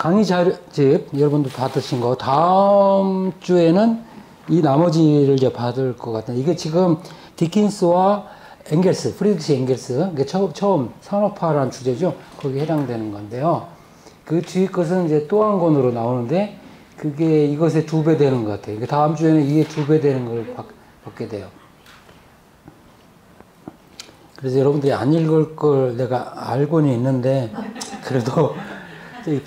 강의 자료집 여러분들 받으신 거 다음 주에는 이 나머지를 이제 받을 것 같아요. 이게 지금 디킨스와 엥겔스, 프리드리히 엥겔스, 이게 처음, 처음 산업화라는 주제죠. 거기에 해당되는 건데요. 그 뒤에 것은 이제 또 한 권으로 나오는데 그게 이것의 두 배 되는 것 같아요. 다음 주에는 이게 두 배 되는 걸 받, 받게 돼요. 그래서 여러분들이 안 읽을 걸 내가 알고는 있는데 그래도 이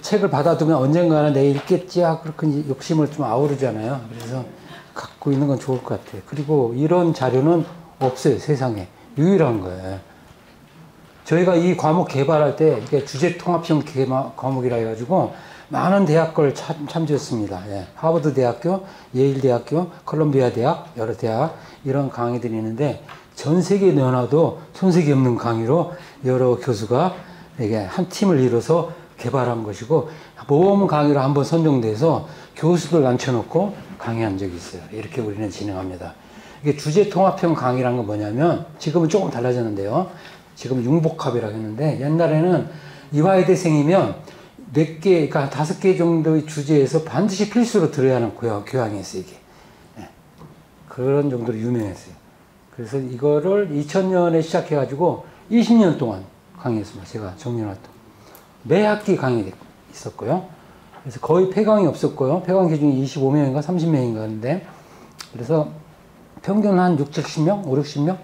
책을 받아두면 언젠가는 내가 읽겠지 하고 그렇게 욕심을 좀 아우르잖아요. 그래서 갖고 있는 건 좋을 것 같아요. 그리고 이런 자료는 없어요, 세상에. 유일한 거예요. 저희가 이 과목 개발할 때 이게 주제 통합형 과목이라 해가지고 많은 대학 걸 참, 참조했습니다. 예. 하버드 대학교, 예일 대학교, 컬럼비아 대학, 여러 대학 이런 강의들이 있는데 전 세계 연화도 손색이 없는 강의로 여러 교수가 이게 한 팀을 이뤄서 개발한 것이고 모범 강의로 한번 선정돼서 교수들 앉혀놓고 강의한 적이 있어요. 이렇게 우리는 진행합니다. 이게 주제 통합형 강의란 건 뭐냐면 지금은 조금 달라졌는데요. 지금 융복합이라고 했는데 옛날에는 이화여대생이면 몇 개, 그러니까 다섯 개 정도의 주제에서 반드시 필수로 들어야 하는 교양, 교양이었어요, 이게. 네. 그런 정도로 유명했어요. 그래서 이거를 2000년에 시작해가지고 20년 동안 강의했습니다. 제가 정년 활동. 매 학기 강의 있었고요. 그래서 거의 폐강이 없었고요. 폐강 기준이 25명인가 30명인가 하는데 그래서 평균 한 6, 70명, 5, 60명?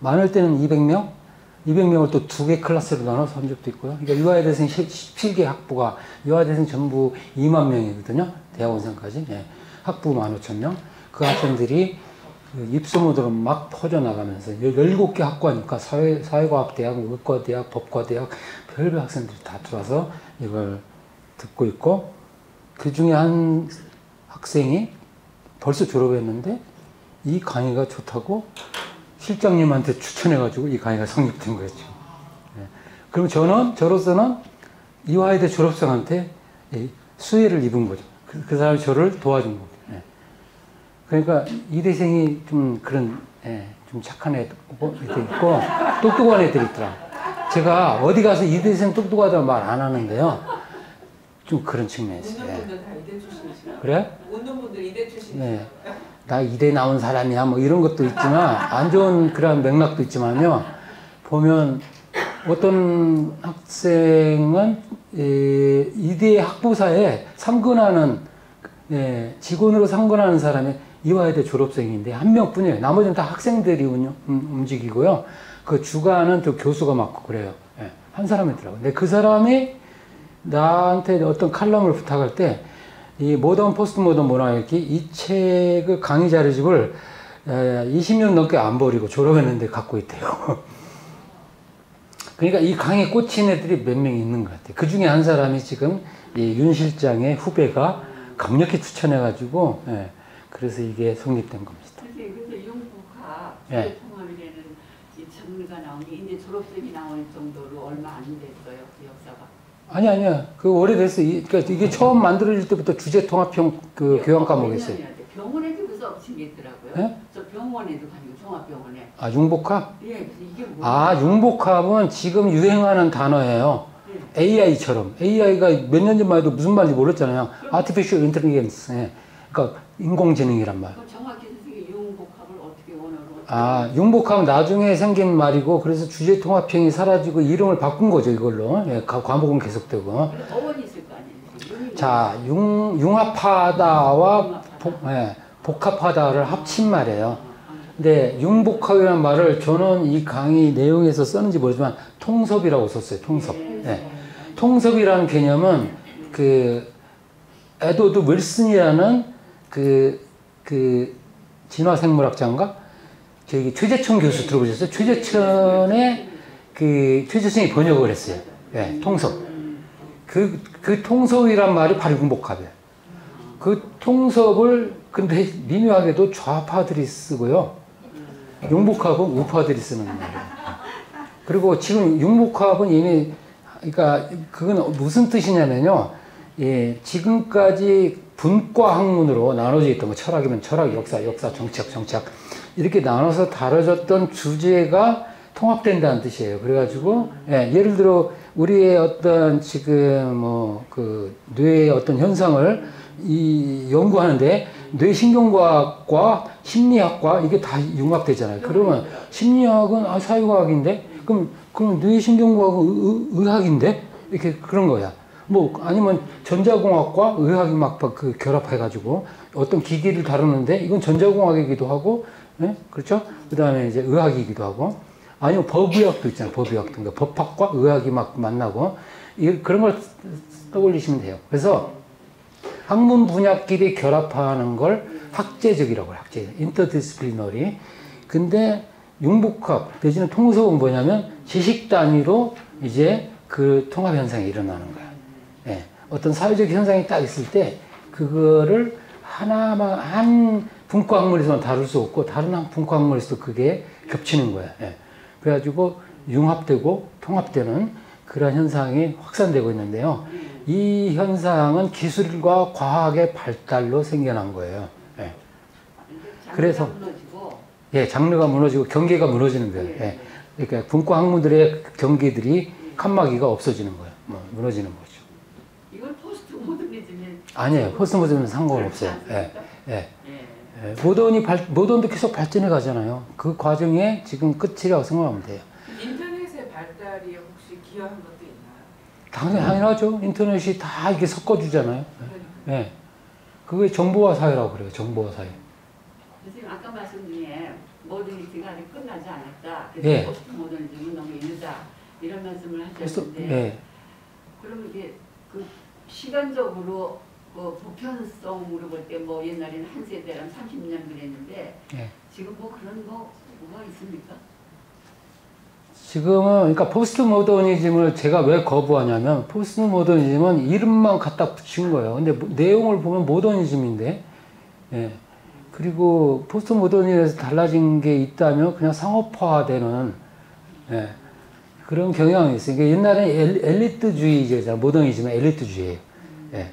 많을 때는 200명? 200명을 또 두 개 클래스로 나눠서 한 적도 있고요. 그러니까 유아대생 17개 학부가, 유아대생 전부 2만 명이거든요. 대학원생까지. 예. 학부 15,000명. 그 학생들이 그 입소문으로 막 퍼져나가면서 17개 학과니까 사회, 사회과학대학, 의과대학, 법과대학, 별별 학생들이 다 들어와서 이걸 듣고 있고, 그 중에 한 학생이 벌써 졸업했는데 이 강의가 좋다고 실장님한테 추천해가지고 이 강의가 성립된 거죠. 예. 그럼 저는, 저로서는 이화여대 졸업생한테 수혜를 입은 거죠. 그, 그 사람이 저를 도와준 거죠. 예. 그러니까 이대생이 좀 그런, 예, 좀 착한 애들 있고, 똑똑한 애들이 있더라. 제가 어디 가서 이대생 똑똑하다고 말 안 하는데요. 좀 그런 측면이 있어요. 출신이시나? 그래? 웃는 분들 이대 출신이시나? 네. 나 이대 나온 사람이야 뭐 이런 것도 있지만 안 좋은 그런 맥락도 있지만요 보면 어떤 학생은 에, 이대 학보사에 상근하는 예, 직원으로 상근하는 사람이 이화여대 졸업생인데 한 명뿐이에요. 나머지는 다 학생들이 운, 음, 움직이고요. 그 주관은 또 교수가 맡고 그래요. 예, 한 사람이더라고요. 근데 그 사람이 나한테 어떤 칼럼을 부탁할 때 이 모던 포스트 모던 모나르키 이 책의 강의 자료집을 20년 넘게 안 버리고 졸업했는데 갖고 있대요. 그러니까 이 강의에 꽂힌 애들이 몇 명 있는 것 같아요. 그 중에 한 사람이 지금 윤 실장의 후배가 강력히 추천해가지고 예, 그래서 이게 성립된 겁니다. 선생님, 근데 용부가 예. 나온 게 이제 졸업생이 나올 정도로 얼마 안 됐어요, 그 역사가. 아니 아니야. 그 오래됐어. 이, 그러니까 이게 처음 만들어질 때부터 주제 통합형 그 교양 과목이었어요. 병원에도 그 수업 있더라고요. 예? 저 병원에도 가지고 종합병원에. 아 융복합? 예, 이게 뭐? 아 융복합은 지금 유행하는 단어예요. 예. AI처럼 AI가 몇 년 전만 해도 무슨 말인지 몰랐잖아요. Artificial Intelligence. 예. 그러니까 인공지능이란 말. 정확히 아, 융복합은 나중에 생긴 말이고, 그래서 주제 통합형이 사라지고 이름을 바꾼 거죠, 이걸로. 예, 가- 과목은 계속되고. 어원이 있을 거 아니에요. 자, 융, 융합하다와 복, 예, 복합하다를 합친 말이에요. 근데 융복합이라는 말을 저는 이 강의 내용에서 썼는지 모르지만 통섭이라고 썼어요, 통섭. 예. 통섭이라는 개념은 그 에드워드 윌슨이라는 그, 그 진화생물학자인가? 저기 최재천 교수 들어보셨어요? 최재천의 그 최재천이 번역을 했어요. 예, 통섭. 그, 그 통섭이란 말이 바로 융복합이에요. 그 통섭을 근데 미묘하게도 좌파들이 쓰고요. 융복합은 우파들이 쓰는 말이에요. 그리고 지금 융복합은 이미 그러니까 그건 무슨 뜻이냐면요. 예, 지금까지 분과 학문으로 나눠져 있던 거 철학이면 철학, 역사, 역사, 정치학, 정치학 이렇게 나눠서 다뤄졌던 주제가 통합된다는 뜻이에요. 그래가지고 예, 예를 들어 우리의 어떤 지금 뭐 그 뇌의 어떤 현상을 이 연구하는데 뇌신경과학과 심리학과 이게 다 융합되잖아요. 그러면 심리학은 아 사회과학인데 그럼 그럼 뇌신경과학은 의- 의학인데 이렇게 그런 거야. 뭐 아니면 전자공학과 의학이 막 그 결합해가지고 어떤 기기를 다루는데 이건 전자공학이기도 하고, 예? 그렇죠? 그 다음에 이제 의학이기도 하고, 아니면 법의학도 있잖아요. 법의학 등가 법학과 의학이 막 만나고 이 그런 걸 떠올리시면 돼요. 그래서 학문 분야끼리 결합하는 걸 학제적이라고 해요. 학제, 인터디스플리너리. 근데 융복합 내지는 통속은 뭐냐면 지식 단위로 이제 그 통합 현상이 일어나는 거야. 예. 어떤 사회적 현상이 딱 있을 때 그거를 하나만 한 분과 학문에서만 다룰 수 없고 다른 한 분과 학문에서도 그게 겹치는 거야. 예. 그래가지고 융합되고 통합되는 그런 현상이 확산되고 있는데요. 이 현상은 기술과 과학의 발달로 생겨난 거예요. 예. 그래서- 무너지고 예, 장르가 무너지고 경계가 무너지는 거예요. 예. 그러니까 분과 학문들의 경계들이 칸막이가 없어지는 거예요. 뭐 무너지는 거죠. 이걸 포스트 모더니즘에 아니에요. 포스트 모던은 상관없어요. 예, 예. 모던이 발, 모던도 계속 발전해 가잖아요. 그 과정에 지금 끝이라고 생각하면 돼요. 인터넷의 발달이 혹시 기여한 것도 있나요? 당연히 당연하죠. 인터넷이 다 이게 섞어주잖아요. 그러니까 예. 그게 정보화 사회라고 그래요. 정보화 사회. 선생님 아까 말씀 중에 모더니즘가 아직 끝나지 않았다. 그래서 예. 포스트 모더니즘은 너무 이르다. 이런 말씀을 하셨는데 예. 그러면 이게 그 시간적으로 그 보편성으로 볼 때 뭐 옛날에는 한 세대랑 30년 그랬는데 예. 지금 뭐 그런 거 뭐가 있습니까? 지금은 그러니까 포스트 모더니즘을 제가 왜 거부하냐면 포스트 모더니즘은 이름만 갖다 붙인 거예요. 근데 뭐- 내용을 보면 모더니즘인데 예. 그리고 포스트 모더니즘에서 달라진 게 있다면 그냥 상업화되는 예. 그런 경향이 있어요. 그러니까 옛날에 엘, 엘리트주의였잖아. 모더니즘은 엘리트주의예요. 예.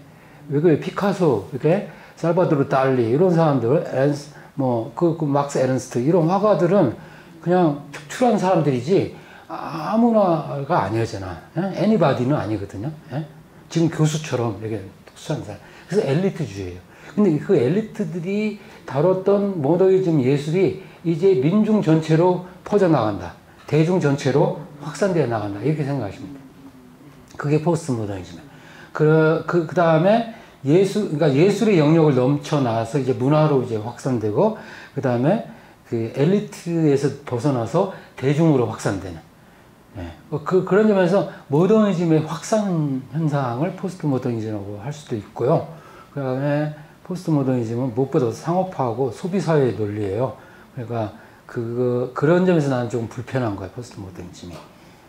왜 그래? 피카소, 이렇게 살바도르 달리 이런 사람들, 에른스, 뭐, 그, 그 막스 에른스트 이런 화가들은 그냥 특출한 사람들이지 아무나가 아니었잖아. 예? anybody는 아니거든요. 예? 지금 교수처럼 이렇게 특수한 사람. 그래서 엘리트주의예요. 근데 그 엘리트들이 다뤘던 모더니즘 예술이 이제 민중 전체로 퍼져나간다. 대중 전체로 확산되어 나간다. 이렇게 돼요. 그게 포스트 모더니즘이에요. 그, 그, 그 다음에 예술, 그러니까 예술의 영역을 넘쳐나서 이제 문화로 이제 확산되고, 그 다음에 그 엘리트에서 벗어나서 대중으로 확산되는. 예. 그, 그런 점에서 모더니즘의 확산 현상을 포스트 모더니즘이라고 할 수도 있고요. 그 다음에 포스트 모더니즘은 무엇보다 상업화하고 소비사회의 논리예요. 그러니까 그, 그런 점에서 나는 좀 불편한 거야, 포스트 모더니즘이.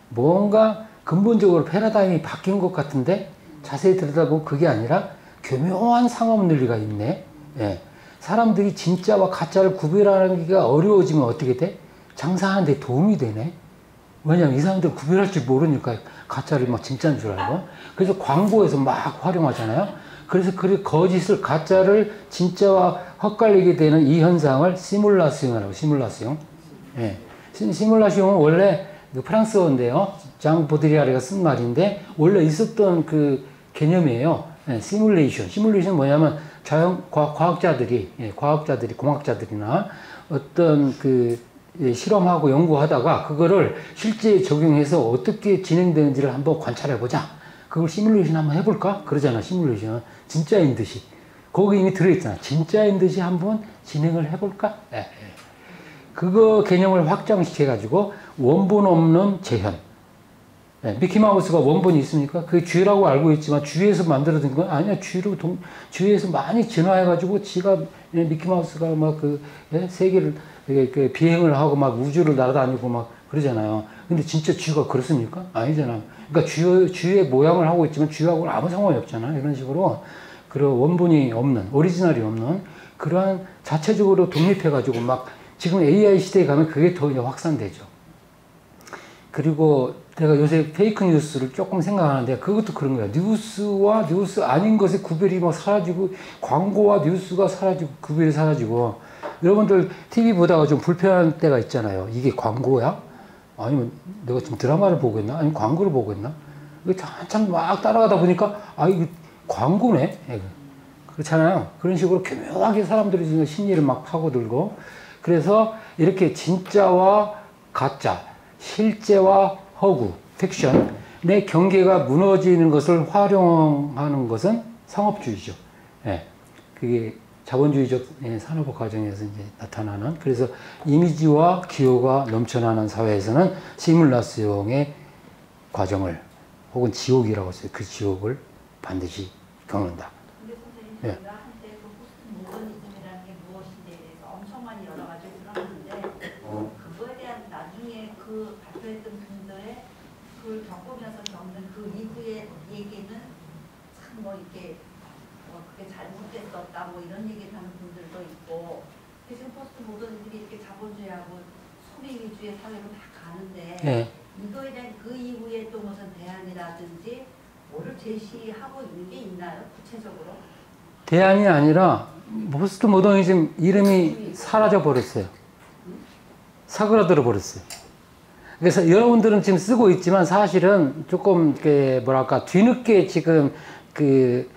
뭔가 근본적으로 패러다임이 바뀐 것 같은데 자세히 들여다보면 그게 아니라 교묘한 상업 논리가 있네. 예. 사람들이 진짜와 가짜를 구별하기가 어려워지면 어떻게 돼? 장사하는 데 도움이 되네. 왜냐면 이 사람들 구별할 줄 모르니까 가짜를 막 진짜인 줄 알고. 그래서 광고에서 막 활용하잖아요. 그래서 그 거짓을 가짜를 진짜와 헛갈리게 되는 이 현상을 시뮬라시옹이라고 시뮬라시옹. 예. 시- 시뮬라시옹은 원래 그 프랑스어인데요. 장 보드리아르가 쓴 말인데 원래 있었던 그 개념이에요. 예, 시뮬레이션. 시뮬레이션 뭐냐면 자연 과학, 과학자들이 예, 과학자들이 공학자들이나 어떤 그 예, 실험하고 연구하다가 그거를 실제 적용해서 어떻게 진행되는지를 한번 관찰해 보자. 그걸 시뮬레이션 한번 해볼까? 그러잖아, 시뮬레이션. 진짜인 듯이. 거기 이미 들어있잖아. 진짜인 듯이 한번 진행을 해볼까? 예, 예. 그거 개념을 확장시켜 가지고 원본 없는 재현. 예, 미키마우스가 원본이 있습니까? 그게 쥐라고 알고 있지만 쥐에서 만들어진 건 아니야. 쥐로 동, 쥐에서 많이 진화해가지고 지가 예, 미키마우스가 막그 예, 세계를 그 비행을 하고 막 우주를 날아다니고 막 그러잖아요. 근데 진짜 쥐가 그렇습니까? 아니잖아. 그러니까 쥐, 쥐의 모양을 하고 있지만 쥐하고는 아무 상관이 없잖아. 이런 식으로 그런 원본이 없는 오리지널이 없는 그러한 자체적으로 독립해가지고 막 지금 AI 시대에 가면 그게 더 확산되죠. 그리고 내가 요새 페이크 뉴스를 조금 생각하는데 그것도 그런 거야. 뉴스와 뉴스 아닌 것의 구별이 막 사라지고 광고와 뉴스가 사라지고 구별이 사라지고 여러분들 TV 보다가 좀 불편한 때가 있잖아요. 이게 광고야? 아니면 내가 지금 드라마를 보고 있나? 아니면 광고를 보고 있나? 한참 막 따라가다 보니까 아 이거 광고네. 예. 그렇잖아요. 그런 식으로 교묘하게 사람들이 지금 심리를 막 파고들고 그래서 이렇게 진짜와 가짜, 실제와 허구, 픽션의 경계가 무너지는 것을 활용하는 것은 상업주의죠. 예. 그게 자본주의적 예, 산업화 과정에서 이제 나타나는 그래서 이미지와 기호가 넘쳐나는 사회에서는 시뮬라스용의 과정을 혹은 지옥이라고 했어요. 그 지옥을 반드시 겪는다. 예. 제가 한때 그 포스트 모더니즘이라는 게 무엇인지에 대해서 엄청 많이 여러 가지 들었는데 그거에 대한 나중에 그 발표했던 분들의 그걸 겪으면서 겪는 그 이후의 얘기는 참 뭐 이렇게 뭐 그게 잘못됐었다 뭐 이런 얘기를 하는 분들도 있고 근데 지금 포스트 모더니즘이 이렇게 자본주의하고 위주의 사회로 다 가는데 예. 이거에 대한 그 이후에 또 무슨 대안이라든지 뭐를 제시하고 있는 게 있나요? 구체적으로? 대안이 아니라 포스트 모더니즘 이름이 사라져 버렸어요. 사그라들어 버렸어요. 그래서 여러분들은 지금 쓰고 있지만 사실은 조금 그 뭐랄까 뒤늦게 지금 그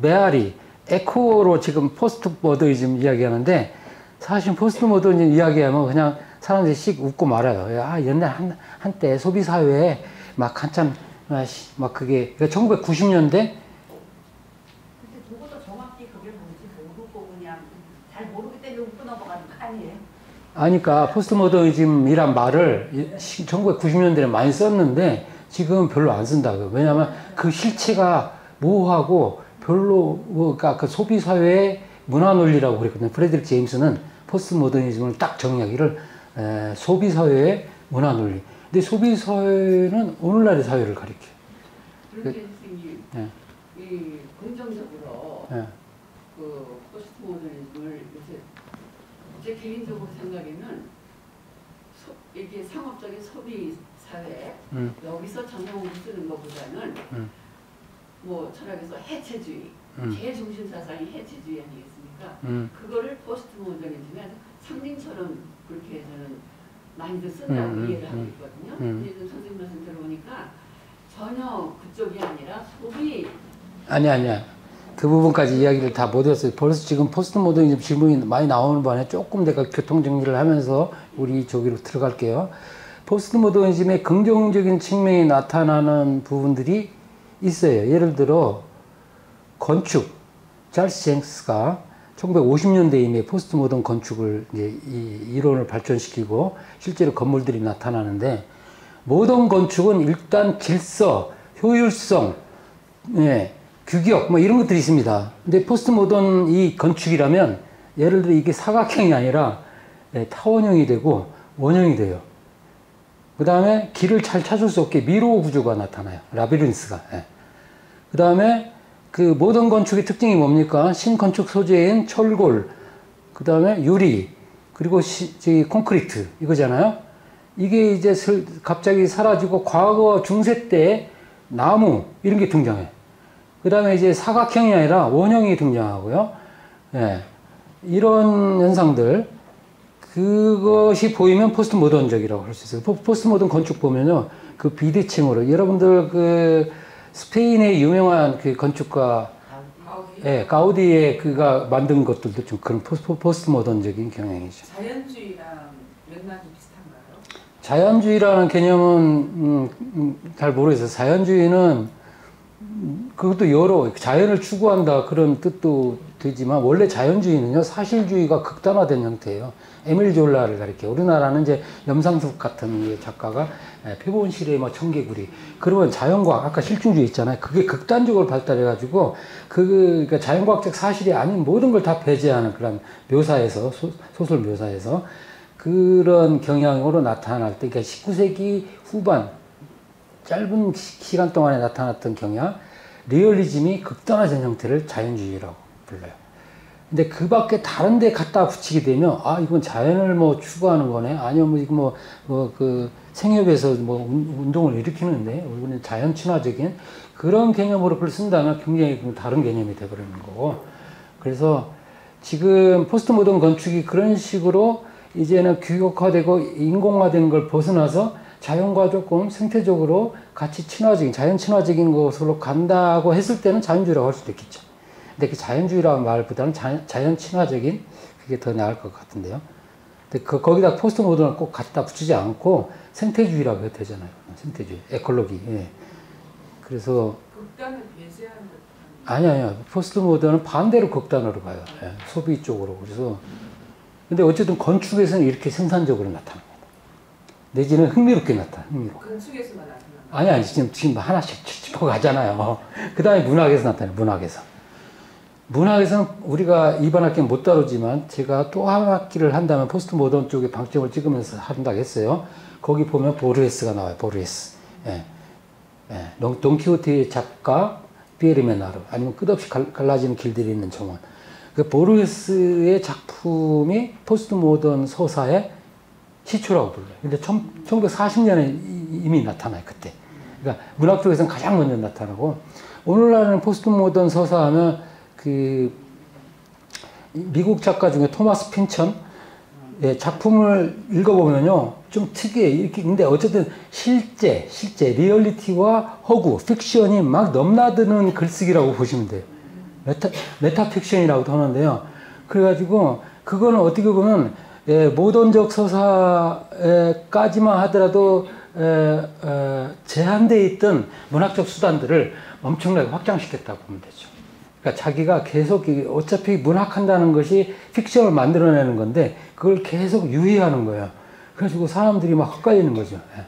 메아리 에코로 지금 포스트 모더니즘 이야기하는데 사실 포스트 모더니즘 이야기하면 그냥 사람들이 씩 웃고 말아요. 아 옛날 한 한때 소비 사회에 막 한참 아, 씨, 막 그게 1990년대 근데 누구도 정확히 그게 뭔지 모르고 그냥 잘 모르기 때문에 웃고 넘어가는 거 아니에요? 아니까 포스트 모더니즘이란 말을 1990년대에 많이 썼는데 지금 별로 안 쓴다고요. 왜냐하면 그 실체가 모호하고 별로 뭐, 그러니까 그 소비 사회의 문화 논리라고 그랬거든요. 프레드릭 제임슨은 포스트 모더니즘을 딱 정의하기를 에, 소비 사회의 문화 논리. 근데 소비 사회는 오늘날의 사회를 가리켜요. 그렇게 선생님 예. 이 긍정적으로 예. 그 포스트 모더니즘을 요새 제 개인적으로 생각에는 소, 이게 상업적인 소비 사회 음. 여기서 전형으로 쓰는 것보다는 음. 뭐 철학에서 해체주의 음. 탈중심 사상이 해체주의 아니겠습니까? 음. 그거를 포스트 모더니즘에 상징처럼 그렇게 저는 많이들 쓴다고 음, 음, 이해를 하고 음. 있거든요. 음. 근데 지금 선생님 말씀 들어보니까 전혀 그쪽이 아니라 소비 아니 아니야. 그 부분까지 이야기를 다 못 했어요. 벌써 지금 포스트 모더니즘 질문이 많이 나오는 바람에 조금 내가 교통 정리를 하면서 우리 저기로 들어갈게요. 포스트 모더니즘의 긍정적인 측면이 나타나는 부분들이 있어요. 예를 들어 건축. 찰스 젱크스가 1950년대 이미 포스트 모던 건축을 이제 이 이론을 발전시키고 실제로 건물들이 나타나는데 모던 건축은 일단 질서, 효율성, 예, 규격 뭐 이런 것들이 있습니다. 근데 포스트 모던 이 건축이라면 예를 들어 이게 사각형이 아니라 예, 타원형이 되고 원형이 돼요. 그 다음에 길을 잘 찾을 수 없게 미로 구조가 나타나요. 라비린스가. 예. 그 다음에 그 모던 건축의 특징이 뭡니까? 신건축 소재인 철골, 그 다음에 유리, 그리고 시, 콘크리트 이거잖아요. 이게 이제 슬, 갑자기 사라지고 과거 중세 때 나무 이런 게 등장해. 그 다음에 이제 사각형이 아니라 원형이 등장하고요. 예. 이런 현상들, 그것이 보이면 포스트 모던적이라고 할 수 있어요. 포- 포스트 모던 건축 보면요. 그 비대칭으로. 여러분들 그 스페인의 유명한 그 건축가, 가우디 예, 가우디의 그가 만든 것들도 좀 그런 포스트, 모던적인 경향이죠. 자연주의랑 맥락이 비슷한가요? 자연주의라는 개념은 음, 음, 잘 모르겠어요. 자연주의는 음, 그것도 여러 자연을 추구한다 그런 뜻도 되지만 원래 자연주의는요 사실주의가 극단화된 형태예요. 에밀 졸라를 가리켜. 우리나라는 이제 염상숙 같은 이 작가가 예, 표본 실의 뭐 청개구리 그러면 자연과학 아까 실증주의 있잖아요. 그게 극단적으로 발달해 가지고 그 그러니까 자연과학적 사실이 아닌 모든 걸 다 배제하는 그런 묘사에서 소, 소설 묘사에서 그런 경향으로 나타날 때, 그러니까 19세기 후반 짧은 시- 시간 동안에 나타났던 경향, 리얼리즘이 극단화된 형태를 자연주의라고 불러요. 근데 그 밖에 다른 데 갖다 붙이게 되면, 아, 이건 자연을 뭐 추구하는 거네. 아니면 뭐, 이거 뭐, 뭐, 그 생협에서 뭐 운- 운동을 일으키는데, 이거는 자연 친화적인 그런 개념으로 그걸 쓴다면 굉장히 그 다른 개념이 돼버리는 거고. 그래서 지금 포스트 모던 건축이 그런 식으로 이제는 규격화되고 인공화된 걸 벗어나서 자연과 조금 생태적으로 같이 친화적인 자연 친화적인 것으로 간다고 했을 때는 자연주의라고 할 수도 있겠죠. 근데 그 자연주의라는 말보다는 자연, 자연 친화적인 그게 더 나을 것 같은데요. 근데 그 거기다 포스트 모던을 꼭 갖다 붙이지 않고 생태주의라고 해도 되잖아요. 생태주의, Ökologie. 예. 그래서 극단을 배제하는 아니 아니요. 포스트 모던은 반대로 극단으로 가요. 예, 소비 쪽으로. 그래서 근데 어쨌든 건축에서는 이렇게 생산적으로 나타납니다. 내지는 흥미롭게 나타나. 흥미롭게. 건축에서만 나타나는 아니 아니 지금 지금 하나씩 짚어 가잖아요. 그다음에 문학에서 나타나요. 문학에서. 문학에서는 우리가 이번 학기는 못 다루지만 제가 또 한 학기를 한다면 포스트 모던 쪽에 방점을 찍으면서 한다고 했어요. 거기 보면 보르헤스가 나와요. 보르헤스. 예. 예. 돈키호테의 작가 피에르메나르 아니면 끝없이 갈, 갈라지는 길들이 있는 정원. 그 보르헤스의 작품이 포스트 모던 서사의 시초라고 불러요. 근데 1940년에 이미 나타나요, 그때. 그러니까 문학 쪽에서는 가장 먼저 나타나고, 오늘날은 포스트 모던 서사하면 그 미국 작가 중에 토마스 핀천 예, 작품을 읽어보면요 좀 특이해 이렇게 근데 어쨌든 실제 실제 리얼리티와 허구 픽션이 막 넘나드는 글쓰기라고 보시면 돼요. 메타 메타 픽션이라고도 하는데요. 그래가지고 그거는 어떻게 보면 예, 모던적 서사까지만 하더라도 에, 에, 제한돼 있던 문학적 수단들을 엄청나게 확장시켰다고 보면 되죠. 그러니까 자기가 계속 이- 어차피 문학한다는 것이 픽션을 만들어내는 건데 그걸 계속 유의하는 거예요. 그래가지고 사람들이 막 헛갈리는 거죠. 예.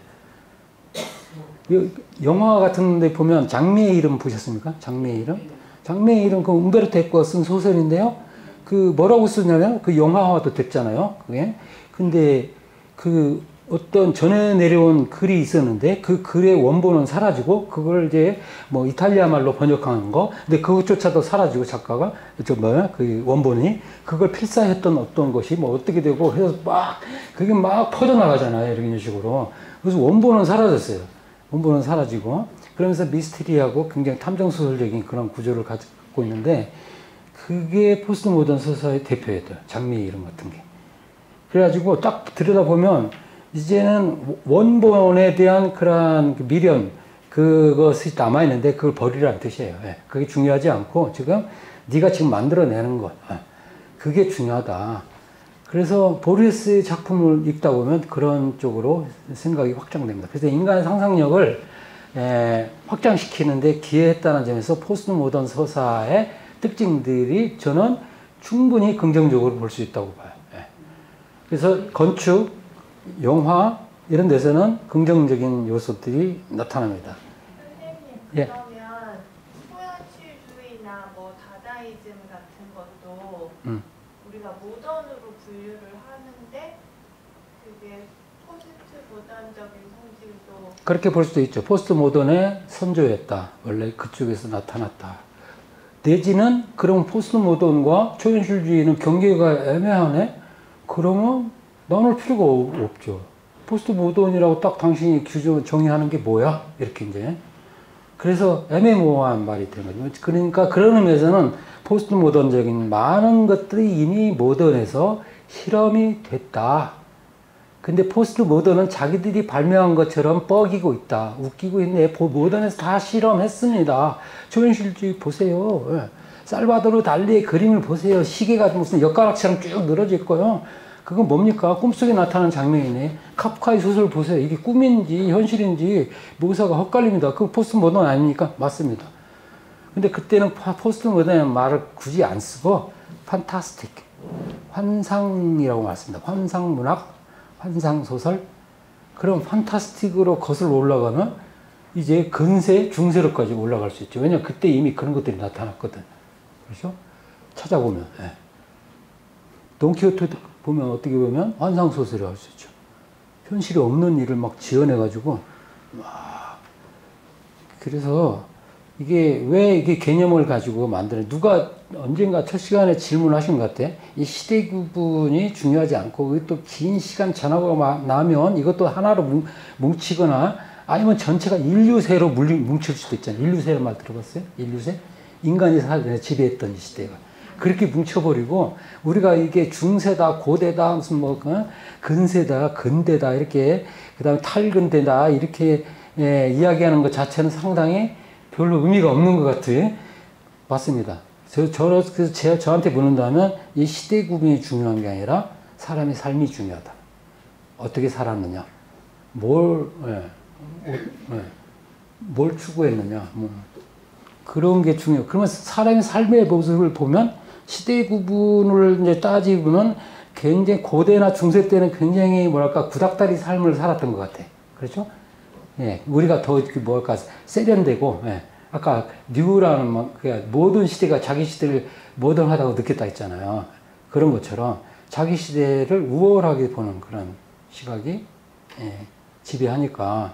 이 영화 같은 데 보면 장미의 이름 보셨습니까? 장미의 이름? 장미의 이름 그 umberto 에코가 쓴 소설인데요. 그 뭐라고 쓰냐면 그 영화화도 됐잖아요. 그게. 근데 그 어떤 전해 내려온 글이 있었는데 그 글의 원본은 사라지고 그걸 이제 뭐 이탈리아 말로 번역한 거. 근데 그것조차도 사라지고 작가가 저 뭐야 그 원본이 그걸 필사했던 어떤 것이 뭐 어떻게 되고 해서 막 그게 막 퍼져나가잖아요 이런 식으로. 그래서 원본은 사라졌어요. 원본은 사라지고 그러면서 미스테리하고 굉장히 탐정 소설적인 그런 구조를 갖고 있는데 그게 포스트 모던 서사의 대표였대요. 장미 이름 같은 게. 그래가지고 딱 들여다보면 이제는 원본에 대한 그러한 그 미련 그것이 남아 있는데 그걸 버리라는 뜻이에요. 예. 그게 중요하지 않고 지금 네가 지금 만들어내는 것 예. 그게 중요하다. 그래서 보르헤스의 작품을 읽다 보면 그런 쪽으로 생각이 확장됩니다. 그래서 인간의 상상력을 에, 확장시키는데 기여했다는 점에서 포스트 모던 서사의 특징들이 저는 충분히 긍정적으로 볼 수 있다고 봐요. 예. 그래서 건축, 영화 이런 데서는 긍정적인 요소들이 나타납니다. 선생님 예. 그러면 초현실주의나 뭐 다다이즘 같은 것도 음. 우리가 모던으로 분류를 하는데 그게 포스트 모던적인 성질도 그렇게 볼 수도 있죠. 포스트 모던의 선조였다. 원래 그쪽에서 나타났다. 내지는 그럼 포스트 모던과 초현실주의는 경계가 애매하네? 그러면 나눌 필요가 없- 없죠. 포스트 모던이라고 딱 당신이 규정 정의하는 게 뭐야? 이렇게 이제. 그래서 애매모호한 말이 되는 거죠. 그러니까 그런 의미에서는 포스트 모던적인 많은 것들이 이미 모던에서 실험이 됐다. 근데 포스트 모던은 자기들이 발명한 것처럼 뻐기고 있다. 웃기고 있네. 보- 모던에서 다 실험했습니다. 초현실주의 보세요. 예. 살바도르 달리의 그림을 보세요. 시계가 무슨 엿가락처럼 쭉 늘어져 있고요. 그건 뭡니까? 꿈속에 나타나는 장면이네. 카프카의 소설 보세요. 이게 꿈인지 현실인지 묘사가 헛갈립니다. 그 포스트 모던 아닙니까? 맞습니다. 근데 그때는 파- 포스트 모던의 말을 굳이 안 쓰고 fantastic, 환상이라고 말했습니다. 환상 문학, 환상 소설. 그럼 fantastic으로 거슬러 올라가면 이제 근세, 중세로까지 올라갈 수 있죠. 왜냐 그때 이미 그런 것들이 나타났거든. 그렇죠? 찾아보면. 예. 돈키호테 보면 어떻게 보면 환상 소설이 할 수 있죠. 현실이 없는 일을 막 지어내가지고 막 그래서 이게 왜 이게 개념을 가지고 만드는 누가 언젠가 첫 시간에 질문하신 것 같아. 이 시대 구분이 중요하지 않고 또 긴 시간 마- 나면 이것도 하나로 뭉, 뭉치거나 아니면 전체가 인류세로 물리, 뭉칠 수도 있잖아요. 인류세라는 말 들어봤어요? 인류세? 인간이 살 지배했던 이 시대가. 그렇게 뭉쳐버리고 우리가 이게 중세다 고대다 무슨 뭐 어? 근세다 근대다 이렇게 그다음에 탈근대다 이렇게 예, 이야기하는 것 자체는 상당히 별로 의미가 없는 것 같아요. 맞습니다. 저, 저, 그래서 제, 저한테 묻는다면 이 시대 구분이 중요한 게 아니라 사람의 삶이 중요하다. 어떻게 살았느냐. 뭘, 예, 어, 예, 뭘 추구했느냐. 뭐. 그런 게 중요해요. 그러면 사람의 삶의 모습을 보면 시대 구분을 이제 따지면 굉장히 고대나 중세 때는 굉장히 뭐랄까 구닥다리 삶을 살았던 것 같아. 그렇죠? 예, 우리가 더 뭐랄까 세련되고, 예. 아까 뉴라는 뭐, 그 모든 시대가 자기 시대를 모던하다고 느꼈다 했잖아요. 그런 것처럼 자기 시대를 우월하게 보는 그런 시각이 예, 지배하니까.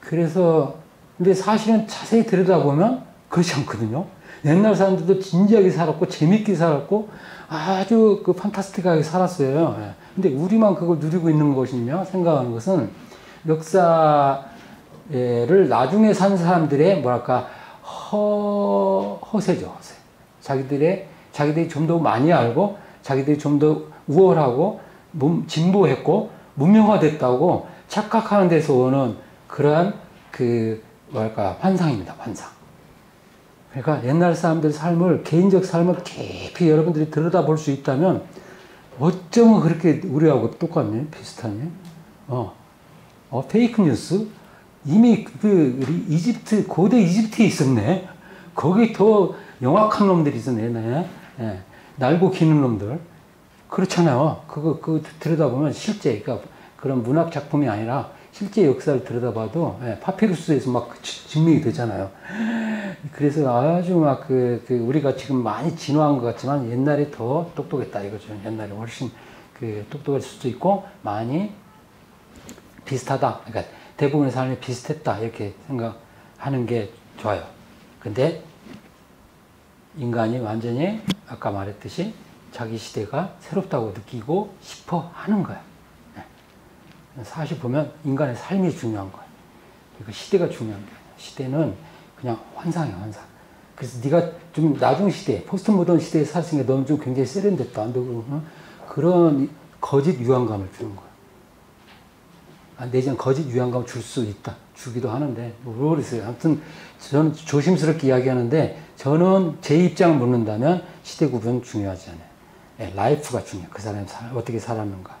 그래서 근데 사실은 자세히 들여다보면 그렇지 않거든요. 옛날 사람들도 진지하게 살았고 재밌게 살았고 아주 그 판타스틱하게 살았어요. 예. 근데 우리만 그걸 누리고 있는 것이냐 생각하는 것은 역사를 나중에 산 사람들의 뭐랄까 허 허세죠. 허세. 자기들의 자기들이 좀 더 많이 알고 자기들이 좀 더 우월하고 문- 진보했고 문명화됐다고 착각하는 데서 오는 그러한 그 뭐랄까 환상입니다. 환상. 그러니까 옛날 사람들 삶을 개인적 삶을 깊이 여러분들이 들여다볼 수 있다면 어쩌면 그렇게 우리하고 똑같네 비슷하네 어, 어 페이크 뉴스? 이미 그 이집트 고대 이집트에 있었네. 거기 더 영악한 놈들이 있었네 네. 예, 날고 기는 놈들. 그렇잖아요. 그거 그 들여다보면 실제 그러니까 그런 문학 작품이 아니라 실제 역사를 들여다봐도 예, 파피루스에서 막 지- 증명이 되잖아요. 그래서 아주 막그 우리가 지금 많이 진화한 것 같지만 옛날에 더 똑똑했다 이거죠. 옛날에 훨씬 그 똑똑할 수도 있고 많이 비슷하다. 그러니까 대부분의 삶이 비슷했다 이렇게 생각하는 게 좋아요. 근데 인간이 완전히 아까 말했듯이 자기 시대가 새롭다고 느끼고 싶어 하는 거야. 네. 사실 보면 인간의 삶이 중요한 거야. 그러니까 시대가 중요한 게 아니야. 시대는 그냥 환상이야, 환상. 그래서 네가 좀 나중 시대, 포스트 모던 시대에 살았으니까 너는 좀 굉장히 세련됐다. 너 어? 그런 거짓 우월감을 주는 거야. 아, 내지는 거짓 우월감을 줄수 있다. 주기도 하는데 뭐 모르겠어요. 아무튼 저는 조심스럽게 이야기하는데 저는 제 입장을 묻는다면 시대 구분 중요하지 않아요. 예, life가 중요해. 그 사람이 살- 어떻게 살았는가.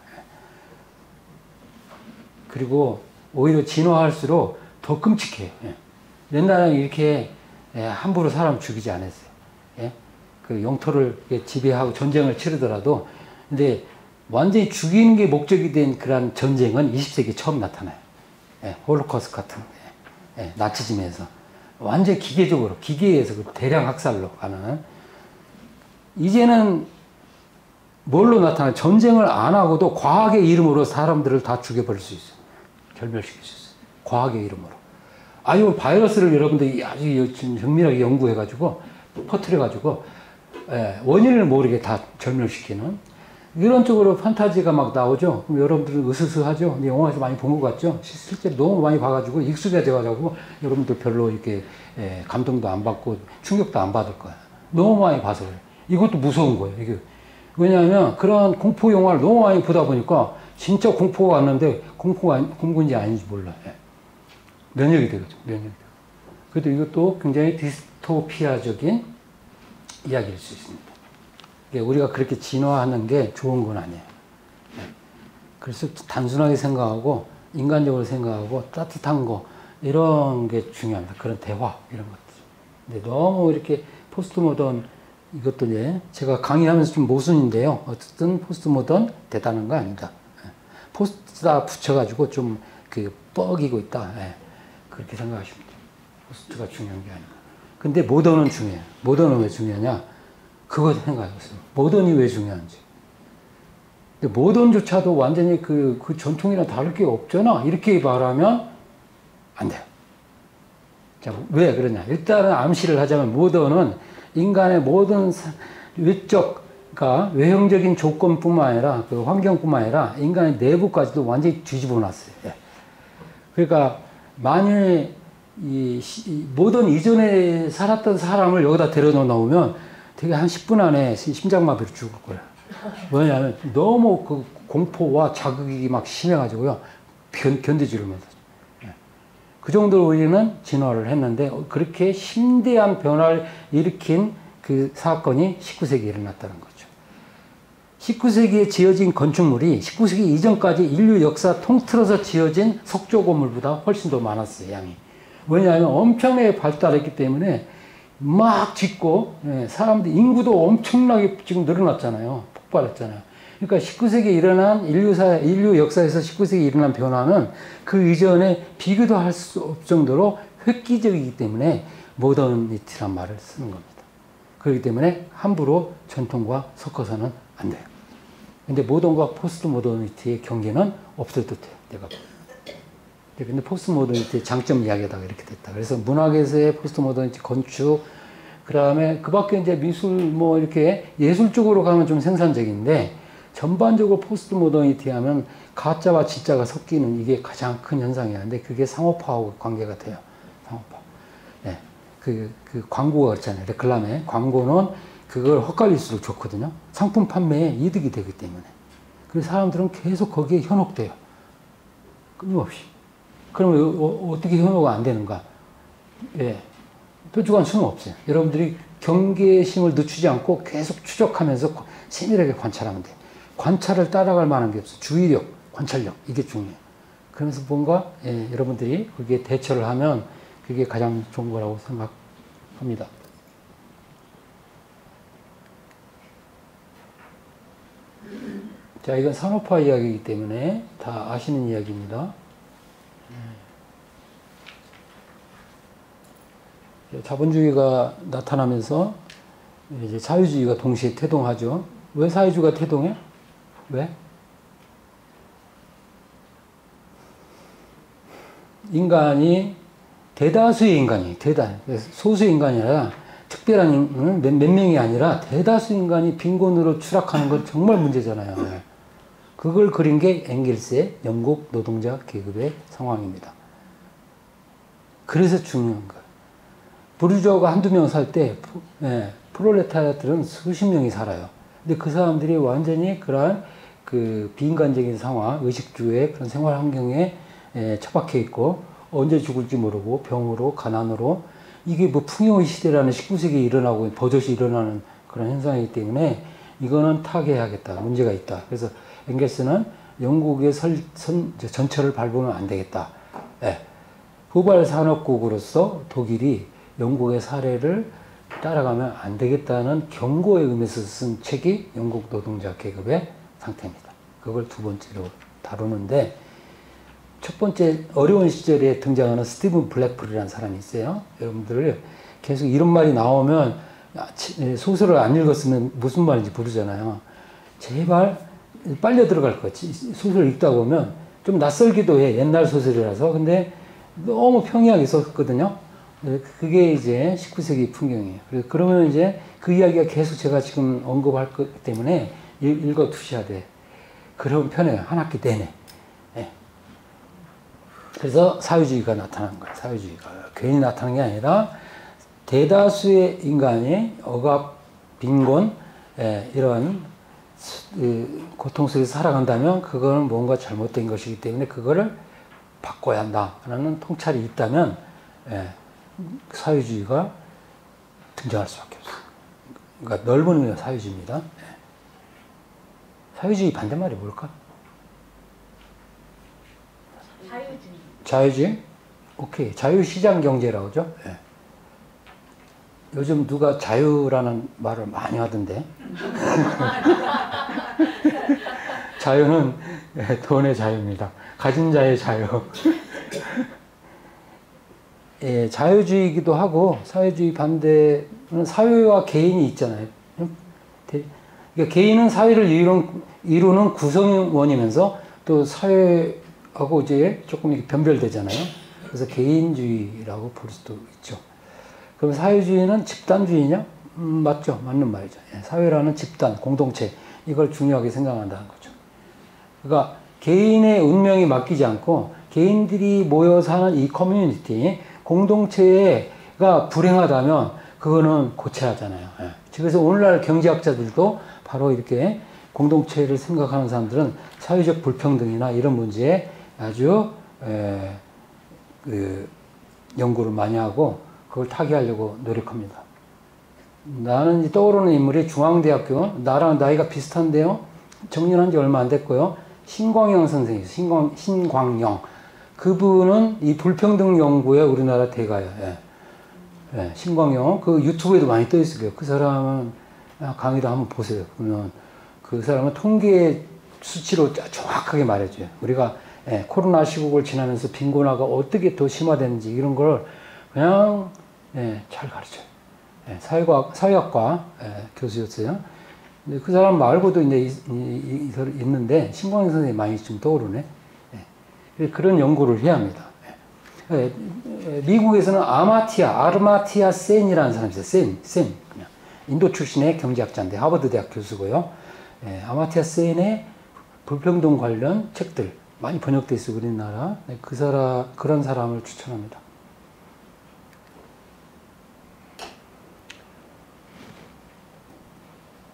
예. 그리고 오히려 진화할수록 더 끔찍해요. 예. 옛날에는 이렇게 예, 함부로 사람 죽이지 않았어요. 예? 그 영토를 지배하고 전쟁을 치르더라도 근데 완전히 죽이는 게 목적이 된 그런 전쟁은 20세기 처음 나타나요. 예, 홀로코스트 같은 예, 예, 나치즘에서 완전 기계적으로 기계에서 그 대량 학살로 가는 이제는 뭘로 나타나 전쟁을 안 하고도 과학의 이름으로 사람들을 다 죽여버릴 수 있어요. 있어요. 과학의 이름으로. 아니면 바이러스를 여러분들이 아주 지금 정밀하게 연구해가지고 퍼뜨려가지고 예, 원인을 모르게 다 절멸시키는 이런 쪽으로 판타지가 막 나오죠. 그럼 여러분들은 으스스하죠. 영화에서 많이 본 것 같죠. 시- 실제로 너무 많이 봐가지고 익숙해져가지고 여러분들 별로 이렇게 예, 감동도 안 받고 충격도 안 받을 거야. 너무 많이 봐서 그래. 이것도 무서운 거예요. 이게 왜냐하면 그런 공포 영화를 너무 많이 보다 보니까 진짜 공포가 왔는데 공포가 공포인지 아닌지 몰라. 예. 면역이 되거든. 면역이. 그래도 이것도 굉장히 디스토피아적인 이야기일 수 있습니다. 이게 우리가 그렇게 진화하는 게 좋은 건 아니에요. 네. 그래서 단순하게 생각하고 인간적으로 생각하고 따뜻한 거 이런 게 중요합니다. 그런 대화 이런 것들. 근데 너무 이렇게 포스트 모던 이것도 이제 제가 강의하면서 좀 모순인데요. 어쨌든 포스트 모던 대단한 거 아닙니다. 예. 포스트다 붙여가지고 좀 그 뻐기고 있다. 예. 그렇게 생각하시면 돼요. 포스트가 중요한 게 아니고. 근데 모던은 중요해요. 모던은 왜 중요하냐? 그거 생각해보세요. 모던이 왜 중요한지. 근데 모던조차도 완전히 그, 그 전통이랑 다를 게 없잖아. 이렇게 말하면 안 돼요. 자, 왜 그러냐. 일단은 암시를 하자면 모던은 인간의 모든 사- 외적, 그러니까 외형적인 조건뿐만 아니라 그 환경뿐만 아니라 인간의 내부까지도 완전히 뒤집어 놨어요. 예. 그러니까 만일 이, 모던 이전에 살았던 사람을 여기다 데려다 놓으면 되게 한 10분 안에 시- 심장마비로 죽을 거예요. 왜냐하면 너무 그 공포와 자극이 막 심해가지고요. 견, 견디지르면서. 예. 그 정도로 우리는 진화를 했는데 어, 그렇게 심대한 변화를 일으킨 그 사건이 19세기에 일어났다는 거죠. 19세기에 지어진 건축물이 19세기 이전까지 인류 역사 통틀어서 지어진 석조 건물보다 훨씬 더 많았어요, 양이. 왜냐하면 엄청나게 발달했기 때문에 막 짓고, 예, 사람들 인구도 엄청나게 지금 늘어났잖아요. 폭발했잖아요. 그러니까 19세기에 일어난 인류사, 인류 역사에서 19세기에 일어난 변화는 그 이전에 비교도 할 수 없을 정도로 획기적이기 때문에 모더니티란 말을 쓰는 겁니다. 그렇기 때문에 함부로 전통과 섞어서는 안 돼요. 근데 모던과 포스트 모더니티의 경계는 없어도 돼요. 내가. 근데 포스트 모더니티의 장점 이야기하다가 이렇게 됐다. 그래서 문학에서의 포스트 모더니티 건축, 그 다음에 그 밖에 이제 미술 뭐 이렇게 예술 쪽으로 가면 좀 생산적인데 전반적으로 포스트 모더니티 하면 가짜와 진짜가 섞이는 이게 가장 큰 현상이야. 근데 그게 상업화하고 관계가 돼요. 상업화. 네. 그, 그 광고가 그렇잖아요. 레클람에. 광고는 그걸 헛갈릴수록 좋거든요. 상품 판매에 이득이 되기 때문에. 그래서 사람들은 계속 거기에 현혹돼요. 끊임없이. 그러면 어, 어떻게 현혹이 안 되는가? 예. 뾰족한 수는 없어요. 여러분들이 경계심을 늦추지 않고 계속 추적하면서 세밀하게 관찰하면 돼요. 관찰을 따라갈 만한 게 없어요. 주의력, 관찰력. 이게 중요해요. 그러면서 뭔가, 예, 여러분들이 거기에 대처를 하면 그게 가장 좋은 거라고 생각합니다. 자, 이건 산업화 이야기이기 때문에 다 아시는 이야기입니다. 네. 자본주의가 나타나면서 이제 사회주의가 동시에 태동하죠. 왜 사회주의가 태동해? 왜? 인간이 대다수의 인간이 대다 소수의 인간이 아니라 특별한 인- 몇, 몇 명이 아니라 대다수 인간이 빈곤으로 추락하는 건 정말 문제잖아요. 네. 그걸 그린 게 앵겔스의 영국 노동자 계급의 상황입니다. 그래서 중요한 거예요. 부르주아가 한두 명 살때 예, 프롤레타리아들은 수십 명이 살아요. 근데 그 사람들이 완전히 그러한 그 비인간적인 상황, 의식주의 그런 생활 환경에 예, 처박혀 있고 언제 죽을지 모르고 병으로 가난으로 이게 뭐 풍요의 시대라는 19세기에 일어나고 버젓이 일어나는 그런 현상이기 때문에 이거는 타개해야겠다. 문제가 있다. 그래서 앵겔스는 영국의 설, 선, 전철을 밟으면 안 되겠다. 예. 후발 산업국으로서 독일이 영국의 사례를 따라가면 안 되겠다는 경고의 의미에서 쓴 책이 영국 노동자 계급의 상태입니다. 그걸 두 번째로 다루는데 첫 번째 어려운 시절에 등장하는 스티븐 블랙풀이라는 사람이 있어요. 여러분들 계속 이런 말이 나오면 야, 치- 소설을 안 읽었으면 무슨 말인지 모르잖아요. 제발 빨려 들어갈 것 같이 소설 읽다 보면 좀 낯설기도 해. 옛날 소설이라서. 근데 너무 평이하게 썼거든요. 네, 그게 이제 19세기 풍경이에요. 그래서 그러면 이제 그 이야기가 계속 제가 지금 언급할 것 때문에 읽- 읽어 두셔야 돼. 그러면 편해요. 한 학기 내내. 예. 그래서 사회주의가 나타나는 거예요. 사회주의가. 괜히 나타나는 게 아니라 대다수의 인간이 억압, 빈곤, 예, 이런 고통 속에서 살아간다면 그거는 뭔가 잘못된 것이기 때문에 그거를 바꿔야 한다라는 통찰이 있다면 예, 사회주의가 등장할 수밖에 없어요. 그러니까 넓은 의미의 사회주의입니다. 예. 사회주의 반대말이 뭘까? 자유주의. 자유주의? 오케이. 자유시장 경제라고 하죠. 예. 요즘 누가 자유라는 말을 많이 하던데. 자유는 예, 돈의 자유입니다. 가진 자의 자유. 예, 자유주의이기도 하고 사회주의 반대는 사회와 개인이 있잖아요. 대- 그러니까 개인은 사회를 이루는, 이루는 구성원이면서 또 사회하고 이제 조금 이렇게 변별되잖아요. 그래서 개인주의라고 볼 수도 있죠. 그럼 사회주의는 집단주의냐? 음, 맞죠. 맞는 말이죠. 예, 사회라는 집단, 공동체 이걸 중요하게 생각한다는 거죠. 그러니까 개인의 운명이 맡기지 않고 개인들이 모여 사는 이 커뮤니티, 공동체가 불행하다면 그 그거는 고쳐야 하잖아요. 예. 그래서 오늘날 경제학자들도 바로 이렇게 공동체를 생각하는 사람들은 사회적 불평등이나 이런 문제에 아주 에, 그 연구를 많이 하고 그걸 타개하려고 노력합니다. 나는 떠오르는 인물이 중앙대학교 나랑 나이가 비슷한데요. 정년한 지 얼마 안 됐고요. 신광영 선생님, 신광 신광영 그분은 이 불평등 연구의 우리나라 대가예요. 예. 예, 신광영 그 유튜브에도 많이 떠 있어요. 그 사람은 강의도 한번 보세요. 그러면 그 사람은 통계 수치로 짜- 정확하게 말해줘요. 우리가 예, 코로나 시국을 지나면서 빈곤화가 어떻게 더 심화되는지 이런 걸 그냥 예, 잘 가르쳐요. 예, 사회과학, 사회학과 예, 교수였어요. 그 사람 말고도 이제 있는데 신광현 선생님이 많이 좀 떠오르네. 예. 그런 연구를 해야 합니다. 미국에서는 아마티아, 아르마티아 센이라는 사람이 있어요. 센, 센. 그냥. 인도 출신의 경제학자인데 하버드 대학 교수고요. 예, 아마티아 센의 불평등 관련 책들 많이 번역돼 있어요. 우리나라. 네, 그 사람, 그런 사람을 추천합니다.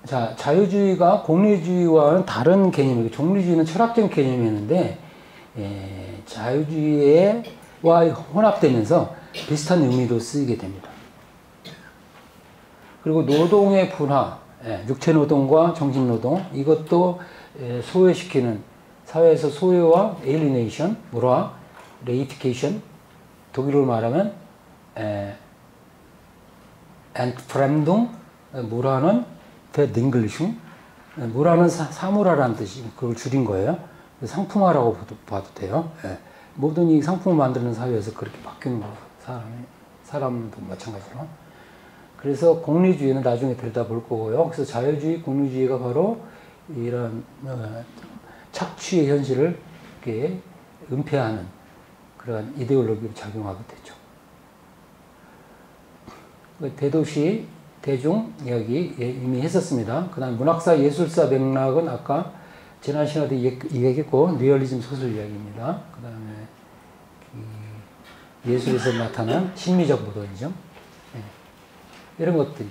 자, 자유주의가 공리주의와는 다른 개념이고, 종리주의는 철학적인 개념이었는데, 예, 자유주의와 혼합되면서 비슷한 의미로 쓰이게 됩니다. 그리고 노동의 분화, 예, 육체 노동과 정신 노동, 이것도 예, 소외시키는 사회에서 소외와 alienation, 물화, reification, 독일어로 말하면 에, Entfremdung, 물화는 Verdinglichung, 물화는 사, 사물화라는 뜻이 그걸 줄인 거예요. 상품화라고 봐도, 돼요. 예. 모든 이 상품을 만드는 사회에서 그렇게 바뀌는 거 사람이 사람도 마찬가지로. 그래서 공리주의는 나중에 들여다볼 거고요. 그래서 자유주의, 공리주의가 바로 이런 어, 착취의 현실을 이렇게 은폐하는 그런 이데올로기로 작용하게 되죠. 그 대도시 대중 이야기 예, 이미 했었습니다. 그 다음 문학사 예술사 맥락은 아까 지난 시간에 얘기했고 리얼리즘 소설 이야기입니다. 그 다음에 그 예술에서 나타난 심리적 모더니즘 예, 이런 것들.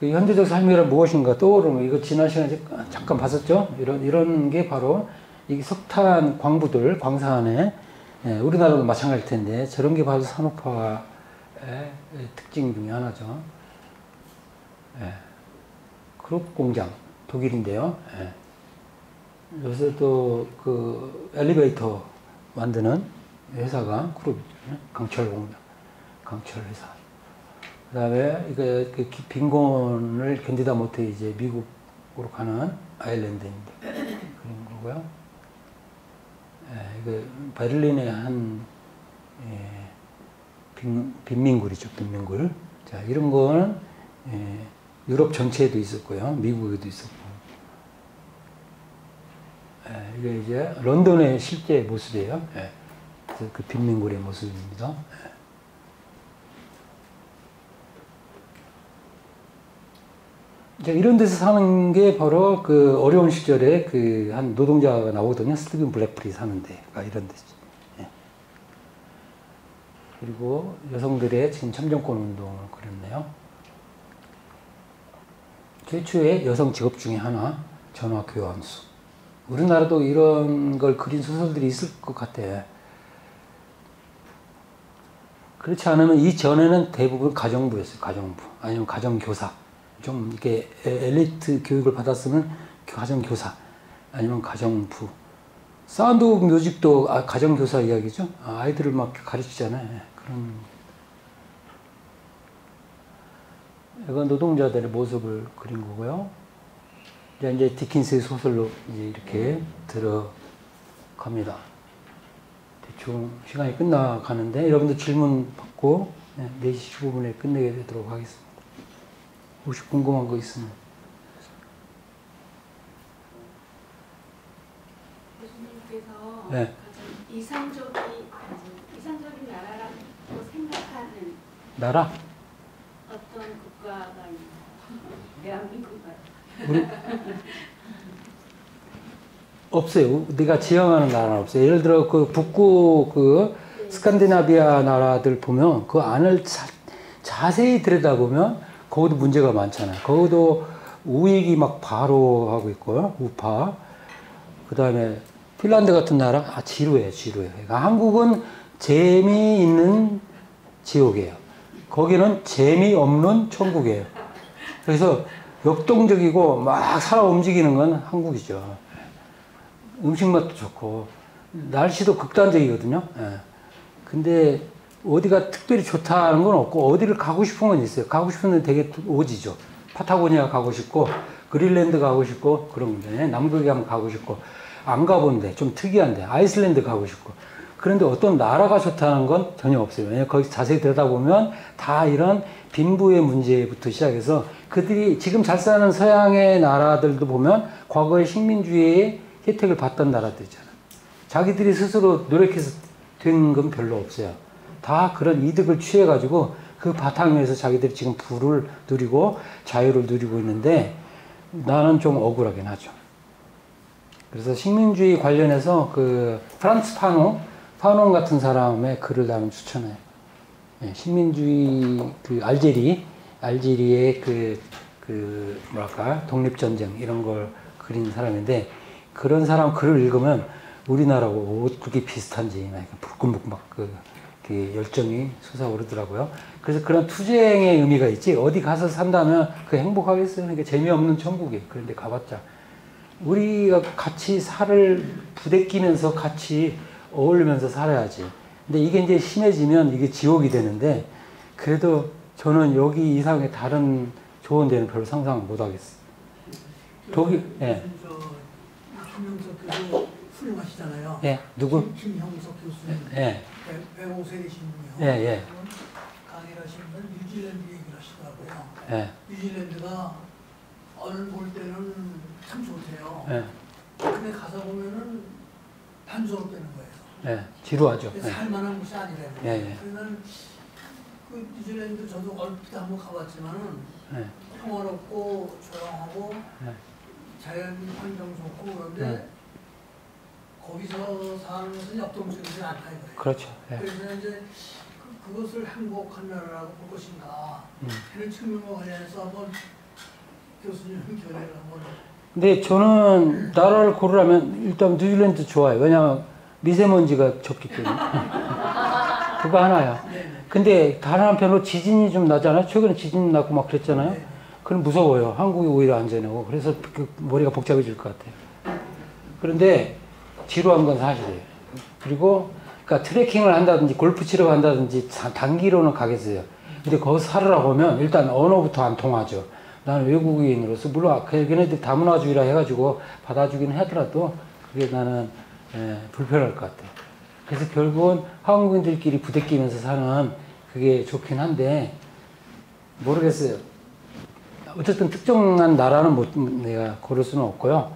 그 현대적 삶이란 무엇인가 떠오르면 이거 지난 시간에 잠깐 봤었죠. 이런 이런 게 바로 이 석탄 광부들 광산에 예, 우리나라도 마찬가지일 텐데 저런 게 바로 산업화의 특징 중에 하나죠. 예. 그룹 공장 독일인데요. 예. 요새 또 그 엘리베이터 만드는 회사가 그룹이죠. 강철 공장, 강철 회사. 그다음에 이거 그 기- 빈곤을 견디다 못해 이제 미국으로 가는 아일랜드인데 그런 거고요. 예, 이거 베를린의 한 예, 빈, 빈민굴이죠, 빈민굴. 자, 이런 거는 예, 유럽 전체에도 있었고요, 미국에도 있었고. 예, 이게 이제 런던의 실제 모습이에요. 그 빈민굴의 모습입니다. 이제 이런 데서 사는 게 바로 그 어려운 시절에 그 한 노동자가 나오거든요. 스티븐 블랙프리 사는 데가 이런 데지. 예. 그리고 여성들의 지금 참정권 운동을 그렸네요. 최초의 여성 직업 중에 하나, 전화 교환수. 우리나라도 이런 걸 그린 소설들이 있을 것 같아. 그렇지 않으면 이 전에는 대부분 가정부였어요. 가정부. 아니면 가정교사. 좀 이렇게 에- 엘리트 교육을 받았으면 가정교사. 아니면 가정부. Sound of Music도 아, 가정교사 이야기죠. 아, 아이들을 막 가르치잖아요. 예, 그런. 이건 노동자들의 모습을 그린 거고요. 이제 이제 디킨스의 소설로 이제 이렇게 들어갑니다. 대충 시간이 끝나가는데 여러분들 질문 받고 네, 4시 15분에 끝내게 되도록 하겠습니다. 혹시 궁금한 거 있으면. 교수님께서 네. 가장 아니, 이상적인 나라라고 생각하는 나라? 어떤 국가가 있나요? 대한민국 같은. 우리 없어요. 내가 지향하는 나라는 없어요. 예를 들어 그 북구 그 스칸디나비아 나라들 보면 그 안을 자, 자세히 들여다보면 거기도 문제가 많잖아요. 거기도 우익이 막 바로 하고 있고요. 우파. 그 다음에 핀란드 같은 나라, 아, 지루해, 지루해. 그러니까 한국은 재미있는 지옥이에요. 거기는 재미없는 천국이에요. 그래서 역동적이고 막 살아 움직이는 건 한국이죠. 음식 맛도 좋고, 날씨도 극단적이거든요. 예. 근데 어디가 특별히 좋다는 건 없고, 어디를 가고 싶은 건 있어요. 가고 싶은 데 되게 오지죠. 파타고니아 가고 싶고, 그린랜드 가고 싶고, 그런 건데, 남극에 한번 가고 싶고, 안 가본데, 좀 특이한데, 아이슬란드 가고 싶고. 그런데 어떤 나라가 좋다는 건 전혀 없어요. 왜냐면 거기 자세히 들여다보면 다 이런 빈부의 문제부터 시작해서 그들이 지금 잘 사는 서양의 나라들도 보면 과거에 식민주의의 혜택을 받던 나라들이잖아요. 자기들이 스스로 노력해서 된 건 별로 없어요. 다 그런 이득을 취해가지고 그 바탕 위에서 자기들이 지금 부를 누리고 자유를 누리고 있는데 나는 좀 억울하긴 하죠. 그래서 식민주의 관련해서 그 프란츠 파노, 파논 같은 사람의 글을 나는 추천해요. 예, 식민주의 그 알제리, 알제리의 그, 그 뭐랄까 독립전쟁 이런 걸 그린 사람인데 그런 사람 글을 읽으면 우리나라하고 어떻게 비슷한지 막 불끈불끈 막그 그 열정이 솟아오르더라고요. 그래서 그런 투쟁의 의미가 있지 어디 가서 산다면 그 행복하겠어요. 그러니까 재미없는 천국이에요. 그런데 가봤자 우리가 같이 살을 부대끼면서 같이 어울리면서 살아야지. 근데 이게 이제 심해지면 이게 지옥이 되는데 그래도 저는 여기 이상의 다른 좋은 데는 별로 상상 못 하겠어요. 독일, 예. 저 훌륭하시잖아요. 예, 누구? 김, 김형석 교수님 예, 배- 배공세이신 분이요. 예, 예, 강의를 하시면서 뉴질랜드 얘기를 하시더라고요. 예, 뉴질랜드가 얼 볼 때는 참 좋대요. 예, 근데 가서 보면은 단조롭다는 거예요. 예, 지루하죠. 근데 예, 살만한 곳이 아니라는 예. 예. 그 뉴질랜드 저도 얼핏 한번 가봤지만은 예, 평화롭고 조용하고 예. 자연 환경 좋고 그런데 네. 거기서 사는 것은 역동적이지 않다 이거예요. 그렇죠. 예. 그래서 이제 그, 그것을 행복한 나라라고 볼 것인가 음. 하는 측면과 관련해서 한번 교수님 견해를 한번 근데 저는 나라를 고르라면 일단 뉴질랜드 좋아요. 왜냐하면 미세먼지가 적기 때문에. 그거 하나야. 근데 다른 한편으로 지진이 좀 나잖아요. 최근에 지진 나고 막 그랬잖아요. 그럼 무서워요. 한국이 오히려 안전하고. 그래서 그 머리가 복잡해질 것 같아요. 그런데 지루한 건 사실이에요. 그리고 그러니까 트레킹을 한다든지 골프 치러 간다든지 자- 단기로는 가겠어요. 근데 거기서 살으라고 하면 일단 언어부터 안 통하죠. 나는 외국인으로서 물론 그- 걔네들이 다문화주의라 해가지고 받아주기는 하더라도 그게 나는 예, 불편할 것 같아요. 그래서 결국은 한국인들끼리 부대끼면서 사는 그게 좋긴 한데 모르겠어요. 어쨌든 특정한 나라는 못 내가 고를 수는 없고요.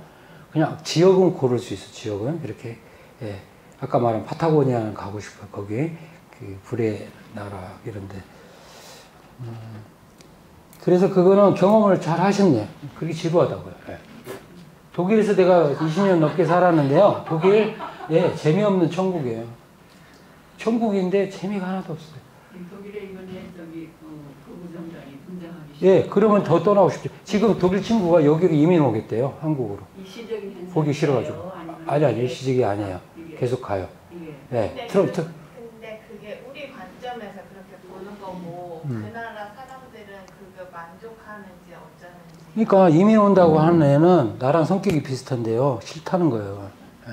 그냥 지역은 고를 수 있어. 지역은 이렇게 예. 아까 말한 파타고니아는 가고 싶어요. 거기 그 불의 나라 이런데. 음, 그래서 그거는 경험을 잘 하셨네요. 그게 지루하다고요. 예. 독일에서 내가 20년 넘게 살았는데요. 독일 예 재미없는 천국이에요. 천국인데 재미가 하나도 없어요. 독일에 이번에 저기 어, 부부정당이 분장하기 예, 그러면 더 떠나고 싶죠. 지금 독일 친구가 여기로 이민 오겠대요, 한국으로. 일시적인 현상 보기 싫어가지고. 아니, 아니, 일시적이 아니에요. 계속 가요. 예, 근데, 트럼, 그, 트, 근데 그게 우리 관점에서 그렇게 보는 거고 음. 그 나라 사람들은 그거 만족하는지 어쩌는지 그러니까 이민 온다고 하는 애는 나랑 성격이 비슷한데요. 싫다는 거예요. 예.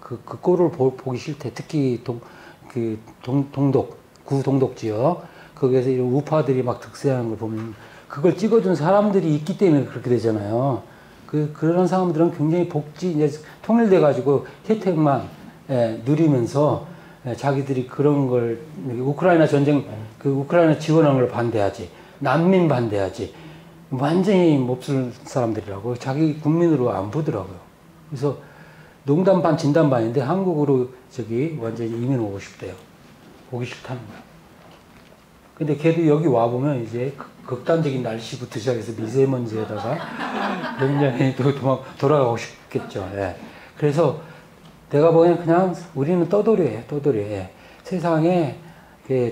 그, 그 꼴을 보, 보기 싫대. 특히 동, 그 동, 동독, 구동독 지역. 거기에서 이런 우파들이 막 득세하는 걸 보면 그걸 찍어준 사람들이 있기 때문에 그렇게 되잖아요. 그, 그런 사람들은 굉장히 복지, 이제 통일돼가지고 혜택만 예, 누리면서 예, 자기들이 그런 걸, 우크라이나 전쟁, 그 우크라이나 지원하는 걸 반대하지. 난민 반대하지. 완전히 몹쓸 사람들이라고 자기 국민으로 안 보더라고요. 그래서 농담 반 진담 반인데 한국으로 저기 완전히 이민 오고 싶대요. 오기 싫다는 거야. 근데 걔도 여기 와 보면 이제 극- 극단적인 날씨부터 시작해서 미세먼지에다가 굉장히 또 도망 돌아가고 싶겠죠. 예. 그래서 내가 보기엔 그냥 우리는 떠돌이에요. 떠돌이. 예. 세상에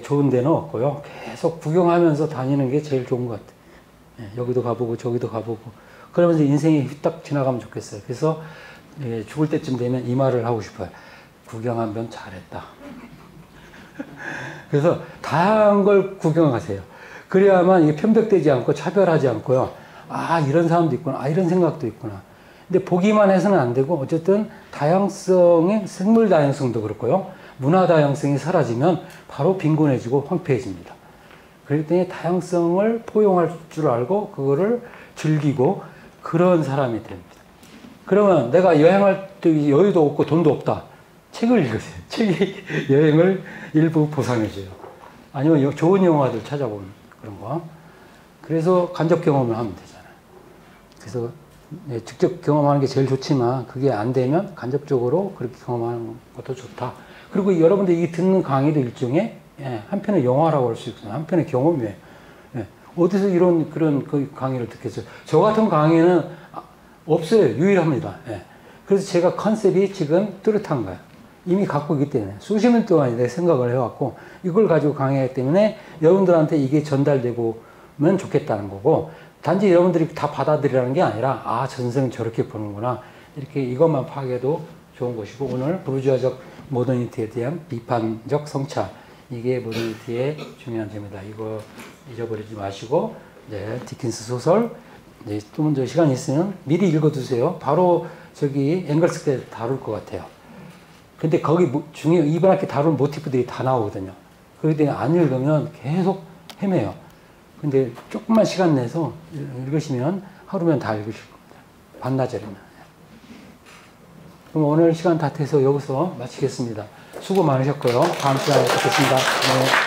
좋은 데는 없고요. 계속 구경하면서 다니는 게 제일 좋은 것 같아요. 예, 여기도 가보고 저기도 가보고 그러면서 인생이 휘딱 지나가면 좋겠어요. 그래서 예, 죽을 때쯤 되면 이 말을 하고 싶어요. 구경 한번 잘했다. 그래서 다양한 걸 구경하세요. 그래야만 이게 편벽되지 않고 차별하지 않고요. 아 이런 사람도 있구나. 아 이런 생각도 있구나. 근데 보기만 해서는 안 되고 어쨌든 다양성의 생물 다양성도 그렇고요. 문화 다양성이 사라지면 바로 빈곤해지고 황폐해집니다. 때 다양성을 포용할 줄 알고 그거를 즐기고 그런 사람이 됩니다. 그러면 내가 여행할 때 여유도 없고 돈도 없다. 책을 읽으세요. 책이 여행을 일부 보상해줘요. 아니면 여- 좋은 영화들 찾아보는 그런 거. 그래서 간접 경험을 하면 되잖아요. 그래서 예, 직접 경험하는 게 제일 좋지만 그게 안 되면 간접적으로 그렇게 경험하는 것도 좋다. 그리고 여러분들 이 듣는 강의도 일종의 예, 한편의 영화라고 할 수 있어요. 한편의 경험이에요. 예, 어디서 이런 그런 그 강의를 듣겠어요? 저 같은 강의는 아, 없어요. 유일합니다. 예. 그래서 제가 컨셉이 지금 뚜렷한 거예요. 이미 갖고 있기 때문에 수십 년 동안 내 생각을 해왔고 이걸 가지고 강의하기 때문에 여러분들한테 이게 전달되고면 좋겠다는 거고 단지 여러분들이 다 받아들이라는 게 아니라 아 전생은 저렇게 보는구나 이렇게 이것만 파악해도 좋은 것이고 오늘 부르주아적 모더니티에 대한 비판적 성찰 이게 모더니티의 중요한 점이다. 이거 잊어버리지 마시고 이제 디킨스 소설 이제 좀 먼저 시간 있으면 미리 읽어두세요. 바로 저기 앵글스 때 다룰 것 같아요. 근데 거기 뭐- 중에 이번 학기 다룬 모티프들이 다 나오거든요. 때문에 안 읽으면 계속 헤매요. 근데 조금만 시간 내서 읽- 읽으시면 하루면 다 읽으실 겁니다. 반나절이면. 그럼 오늘 시간 다 돼서 여기서 마치겠습니다. 수고 많으셨고요. 다음 시간에 뵙겠습니다. 네.